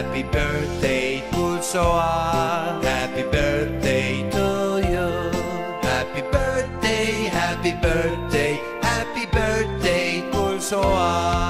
Happy birthday Pulsoa Happy birthday to you. Happy birthday, happy birthday Happy birthday Pulsoa